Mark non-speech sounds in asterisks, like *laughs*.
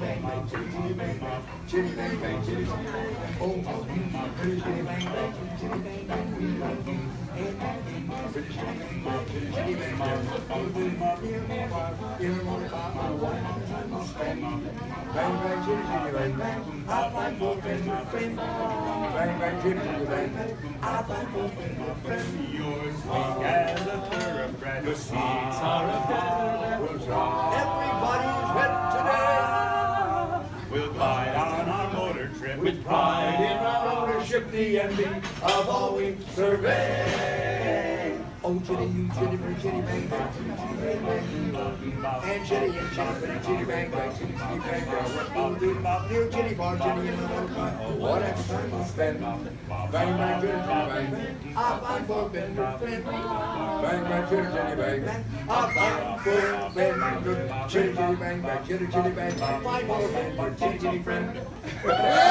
bang bang, chitty bang bang, chitty bang bang, chitty bang bang. Oh, we love you. Chitty chitty bang bang, chitty bang bang. Here more fire, here more fire, I want more time to spend. Bang bang, chitty chitty bang bang, I find for friend my friend. Bang bang, chitty chitty bang bang, I find for friend my friend. You're sweet as a We'll glide on our motor trip With pride in our ownership, the envy of all we survey. Oh, chitty, you chitty, bang, bang, bang, bang, bang. And chitty, and chitty, bang, bang, bang, bang, bang. What do you do about dear chitty, the Oh, what extra time to spend. Bang, bang, chitty, bang, bang. I find for bender friend. Bang, bang, chitty, chitty, bang, bang. I find for. Chitty, chitty, bang, bang, chitty, chitty, bang, bang. Find for friend. *laughs*